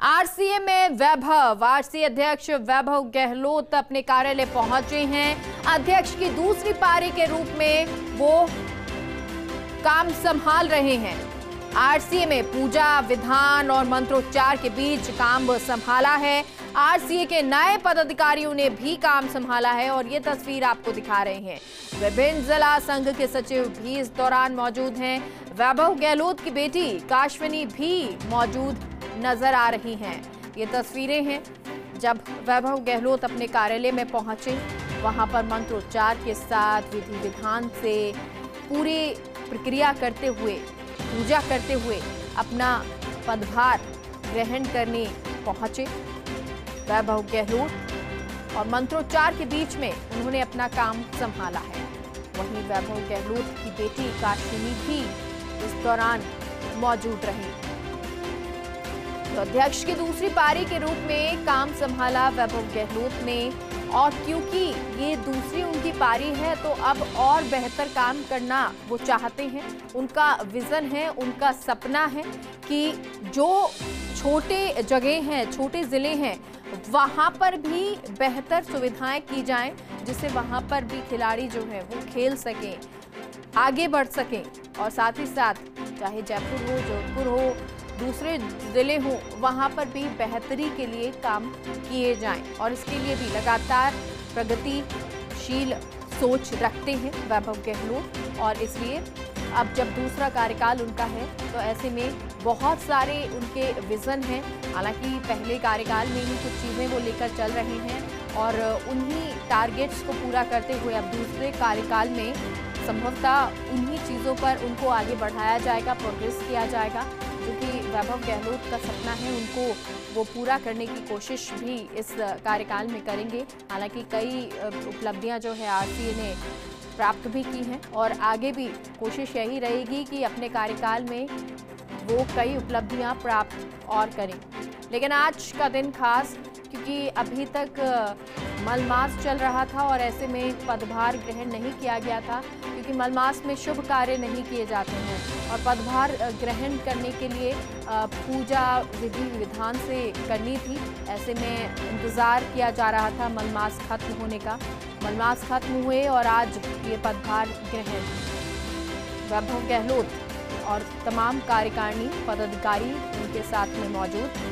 RCA में वैभव। RC अध्यक्ष वैभव गहलोत अपने कार्यालय पहुँचे हैं। अध्यक्ष की दूसरी पारी के रूप में वो काम संभाल रहे हैं। आरसीए में पूजा, विधान और मंत्रोच्चार के बीच काम संभाला है। आरसीए के नए पदाधिकारियों ने भी काम संभाला है और ये तस्वीर आपको दिखा रहे हैं। विभिन्न जिला संघ के सचिव भी इस दौरान मौजूद हैं। वैभव गहलोत की बेटी काश्विनी भी मौजूद नज़र आ रही हैं। ये तस्वीरें हैं। जब वैभव गहलोत अपने कार्यालय में पहुँचे, वहाँ पर मंत्रोच्चार के साथ विधि विधान से पूरी प्रक्रिया करते हुए, पूजा करते हुए अपना पदभार ग्रहण करने पहुँचे। वैभव गहलोत और मंत्रोच्चार के बीच में उन्होंने अपना काम संभाला है। वहीं वैभव गहलोत की बेटी काशिनी भी इस दौरान मौजूद रही। तो अध्यक्ष की दूसरी पारी के रूप में काम संभाला वैभव गहलोत ने। और क्योंकि ये दूसरी उनकी पारी है तो अब और बेहतर काम करना वो चाहते हैं। उनका विजन है, उनका सपना है कि जो छोटे जगह हैं, छोटे ज़िले हैं, वहाँ पर भी बेहतर सुविधाएँ की जाएँ, जिससे वहाँ पर भी खिलाड़ी जो है वो खेल सकें, आगे बढ़ सकें। और साथ ही साथ, चाहे जयपुर हो, जोधपुर हो दूसरे ज़िले हों, वहाँ पर भी बेहतरी के लिए काम किए जाएँ और इसके लिए भी लगातार प्रगतिशील सोच रखते हैं वैभव गहलोत। और इसलिए अब जब दूसरा कार्यकाल उनका है तो ऐसे में बहुत सारे उनके विज़न हैं। हालाँकि पहले कार्यकाल में ही कुछ चीज़ें वो लेकर चल रहे हैं और उन्हीं टारगेट्स को पूरा करते हुए अब दूसरे कार्यकाल में संभवतः उन्हीं चीज़ों पर उनको आगे बढ़ाया जाएगा प्रोग्रेस किया जाएगा। क्योंकि वैभव गहलोत का सपना है उनको वो पूरा करने की कोशिश भी इस कार्यकाल में करेंगे। हालाँकि कई उपलब्धियाँ जो है आरसीए ने प्राप्त भी की हैं और आगे भी कोशिश यही रहेगी कि अपने कार्यकाल में वो कई उपलब्धियाँ प्राप्त और करें। लेकिन आज का दिन खास क्योंकि अभी तक मलमास चल रहा था और ऐसे में पदभार ग्रहण नहीं किया गया था क्योंकि मलमास में शुभ कार्य नहीं किए जाते हैं। और पदभार ग्रहण करने के लिए पूजा विधि विधान से करनी थी। ऐसे में इंतज़ार किया जा रहा था मलमास खत्म होने का। मलमास खत्म हुए और आज ये पदभार ग्रहण। वैभव गहलोत और तमाम कार्यकारिणी, पदाधिकारी उनके साथ में मौजूद।